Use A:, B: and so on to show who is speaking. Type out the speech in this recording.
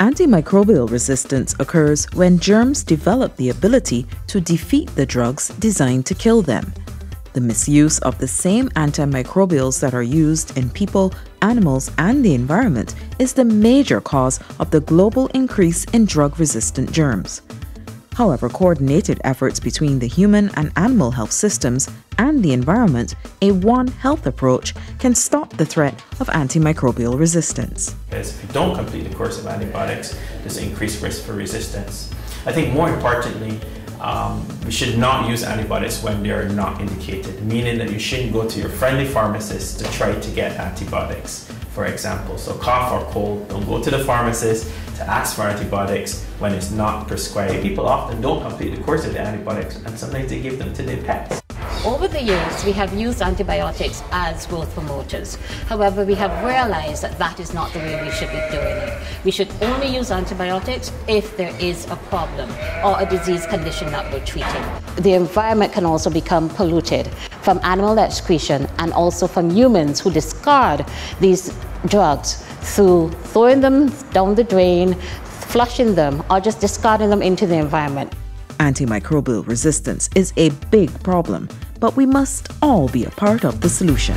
A: Antimicrobial resistance occurs when germs develop the ability to defeat the drugs designed to kill them. The misuse of the same antimicrobials that are used in people, animals, and the environment is the major cause of the global increase in drug resistant germs. However, coordinated efforts between the human and animal health systems and the environment, a One Health approach, can stop the threat of antimicrobial resistance.
B: Because if you don't complete the course of antibiotics, there's increased risk for resistance. I think more importantly, um, we should not use antibiotics when they are not indicated, meaning that you shouldn't go to your friendly pharmacist to try to get antibiotics for example. So cough or cold, don't go to the pharmacist to ask for antibiotics when it's not prescribed. People often don't complete the course of the antibiotics and sometimes they give them to their pets.
C: Over the years, we have used antibiotics as growth promoters. However, we have realized that that is not the way we should be doing it. We should only use antibiotics if there is a problem or a disease condition that we're treating. The environment can also become polluted from animal excretion and also from humans who discard these drugs through throwing them down the drain, flushing them, or just discarding them into the environment.
A: Antimicrobial resistance is a big problem, but we must all be a part of the solution.